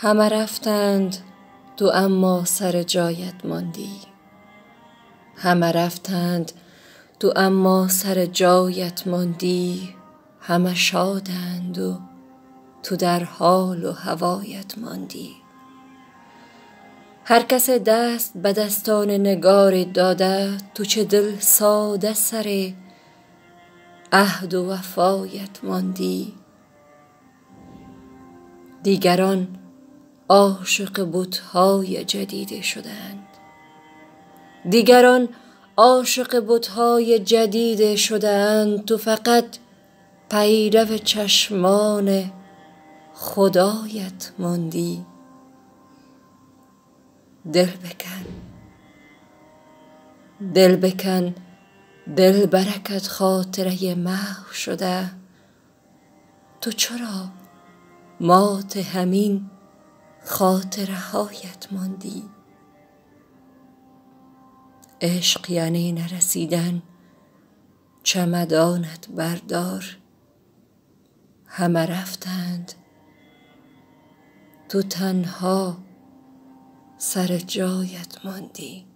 همه رفتند تو اما سر جایت ماندی. همه رفتند تو اما سر جایت ماندی. همه شادند و تو در حال و هوایت ماندی. هر کس دست به دستان نگاری داده تو چه دل ساده سر عهد و وفایت ماندی. دیگران عاشق بت های جدیده شدند. دیگران عاشق بت های جدیده شدند تو فقط پیرو چشمان خدایت ماندی. دل بکن دل بکن دلبرکت خاطره محو شده. تو چرا مات همین خاطره هایت ماندی. عشق یعنی نرسیدن. چمدانت بردار. همه رفتند. تو تنها سر جایت ماندی.